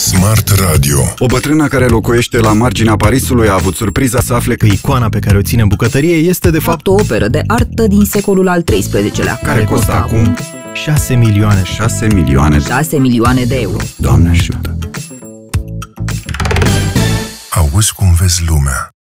Smart Radio. O bătrână care locuiește la marginea Parisului a avut surpriza să afle că Icoana pe care o ține în bucătărie este de fapt o operă de artă din secolul al XIII-lea, care costă acum 6 milioane. 6 milioane 6 milioane de euro. Doamne ajută! Auzi cum vezi lumea